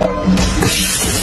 よし。